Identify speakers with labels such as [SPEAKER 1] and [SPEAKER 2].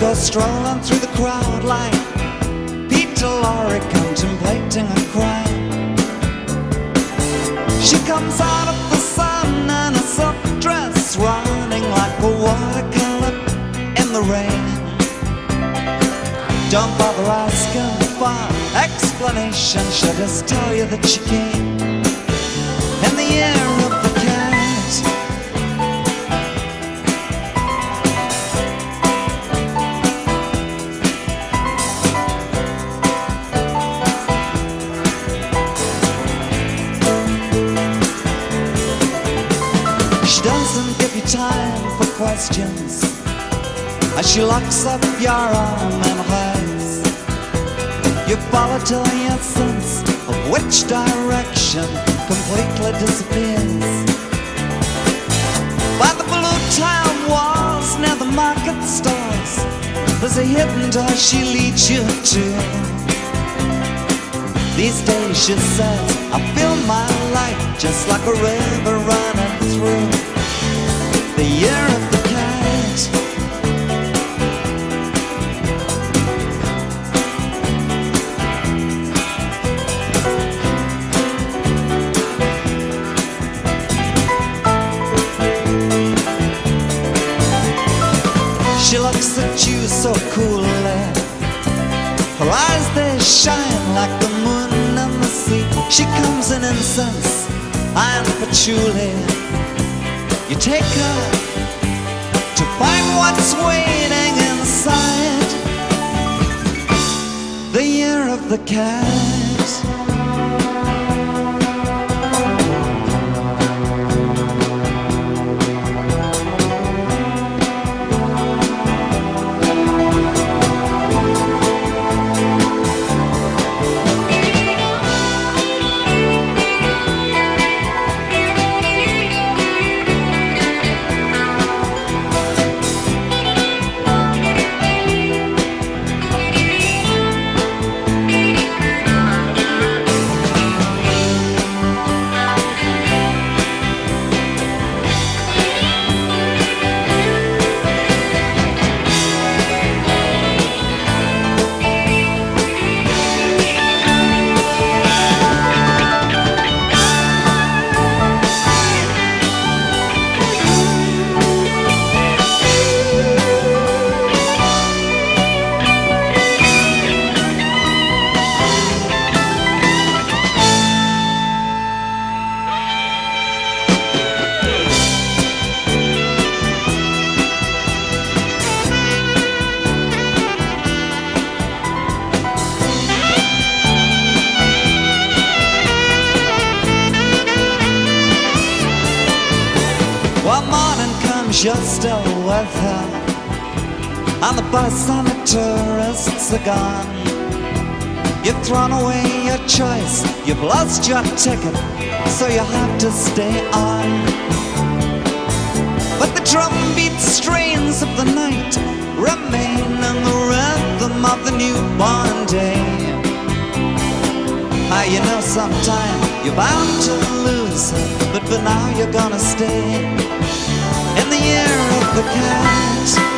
[SPEAKER 1] Go strolling through the crowd like Peter Lorre contemplating a crime. She comes out of the sun in a silk dress, running like a watercolor in the rain. Don't bother asking for explanation, she'll just tell you that she came in the year questions. As she locks up your arm and hides your sense of which direction completely disappears. By the blue town walls near the market stalls There's a hidden door she leads you to. These days, she says, I feel my life just like a river running shine like the moon and the sea. She comes in incense and patchouli. You take her to find what's waiting inside the year of the cat. Morning comes, you're still with her. On the bus and the tourists are gone. You've thrown away your choice, you've lost your ticket, so you have to stay on. But the drumbeat strains of the night remain in the rhythm of the newborn day. Ah, you know, sometime you're bound to lose but for now you're gonna stay the cat.